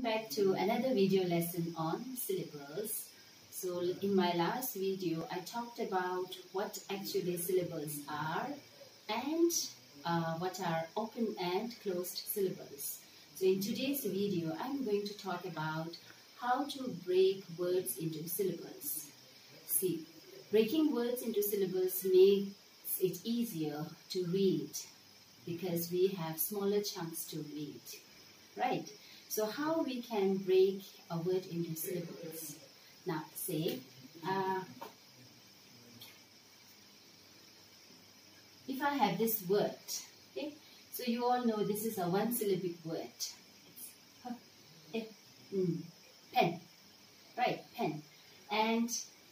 back to another video lesson on syllables. So in my last video, I talked about what actually syllables are and uh, what are open and closed syllables. So in today's video, I'm going to talk about how to break words into syllables. See, breaking words into syllables makes it easier to read because we have smaller chunks to read, right? So how we can break a word into syllables? Now, say, uh, if I have this word, okay, so you all know this is a one-syllabic word. Mm, pen, right, pen. And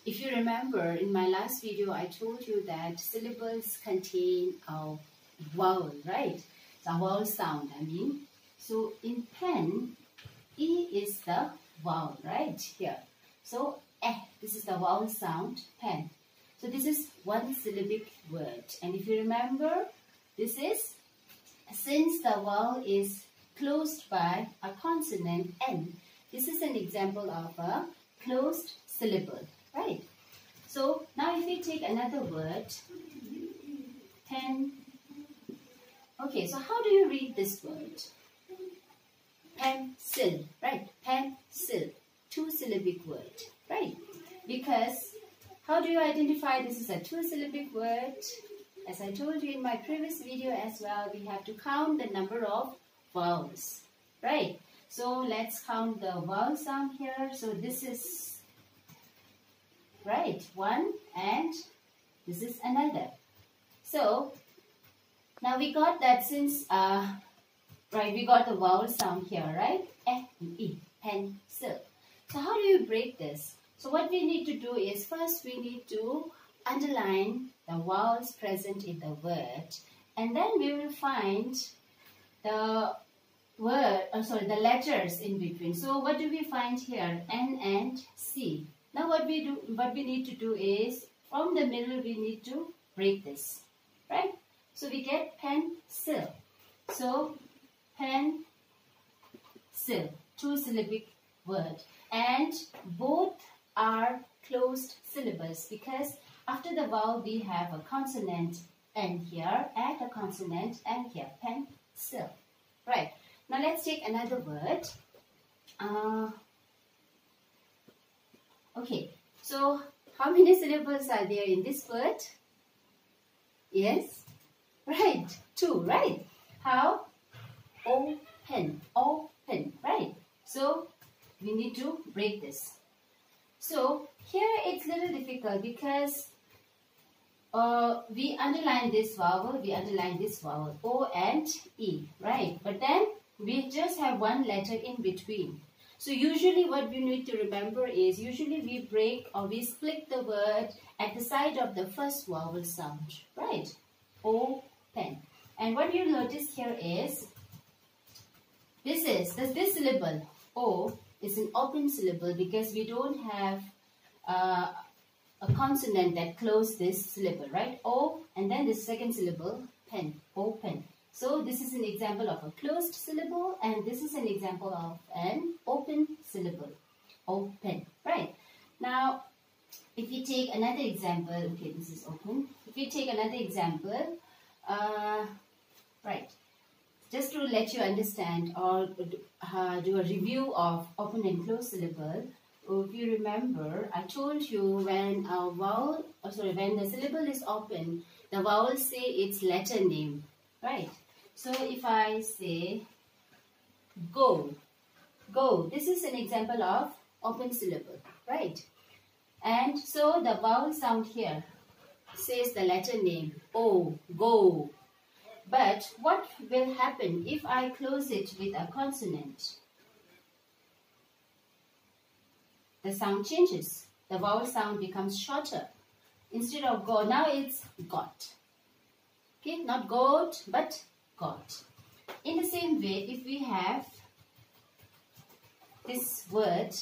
if you remember, in my last video, I told you that syllables contain a vowel, right? A vowel sound, I mean. So in pen, E is the vowel, right, here. So, eh, this is the vowel sound, pen. So this is one syllabic word. And if you remember, this is, since the vowel is closed by a consonant N, this is an example of a closed syllable, right? So now if we take another word, pen. Okay, so how do you read this word? Pencil, right? Pencil, two syllabic word, right? Because how do you identify this is a two syllabic word? As I told you in my previous video as well, we have to count the number of vowels, right? So let's count the vowel sound here. So this is, right, one and this is another. So now we got that since, uh, right, we got the vowel sound here, right? Eh, e, E, pencil. So how do you break this? So what we need to do is first we need to underline the vowels present in the word and then we will find the word, oh sorry, the letters in between. So what do we find here? N and C. Now what we do, what we need to do is from the middle we need to break this, right? So we get pencil. So pen, sil, two syllabic word, and both are closed syllables because after the vowel we have a consonant N here and a consonant N here, Pen, pencil, right? Now let's take another word. Uh, okay, so how many syllables are there in this word? Yes, right, two, right? How? Open, open, right? So we need to break this. So here it's little difficult because uh, we underline this vowel, we underline this vowel, O and E, right? But then we just have one letter in between. So usually what we need to remember is usually we break or we split the word at the side of the first vowel sound, right? O, pen. And what you notice here is this is this, this syllable O is an open syllable because we don't have uh, a consonant that close this syllable, right? O and then the second syllable, pen, open. So this is an example of a closed syllable and this is an example of an open syllable. Open, right? Now, if we take another example, okay, this is open. If we take another example, uh, right, just to let you understand or uh, do a review of open and closed syllable, if you remember, I told you when a vowel, oh sorry, when the syllable is open, the vowel say its letter name, right? So if I say go, go, this is an example of open syllable, right? And so the vowel sound here says the letter name, O, go. But what will happen if I close it with a consonant? The sound changes. The vowel sound becomes shorter. Instead of go, now it's got. Okay, not goat, but got. In the same way, if we have this word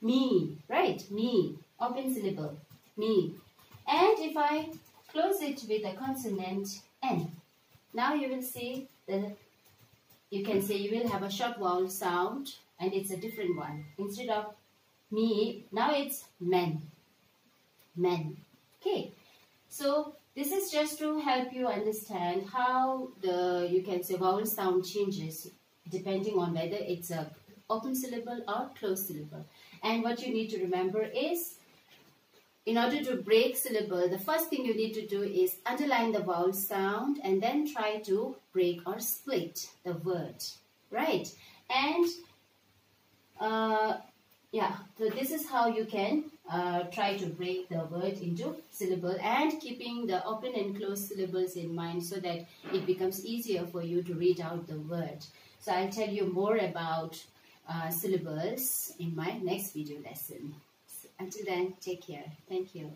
me, right? Me, open syllable, me. And if I close it with a consonant N, now you will see the you can say you will have a short vowel sound and it's a different one. Instead of me, now it's men. Men. Okay. So this is just to help you understand how the, you can say vowel sound changes depending on whether it's a open syllable or closed syllable. And what you need to remember is in order to break syllable, the first thing you need to do is underline the vowel sound and then try to break or split the word, right? And uh, yeah, so this is how you can uh, try to break the word into syllable and keeping the open and closed syllables in mind so that it becomes easier for you to read out the word. So I'll tell you more about uh, syllables in my next video lesson. Until then, take care. Thank you.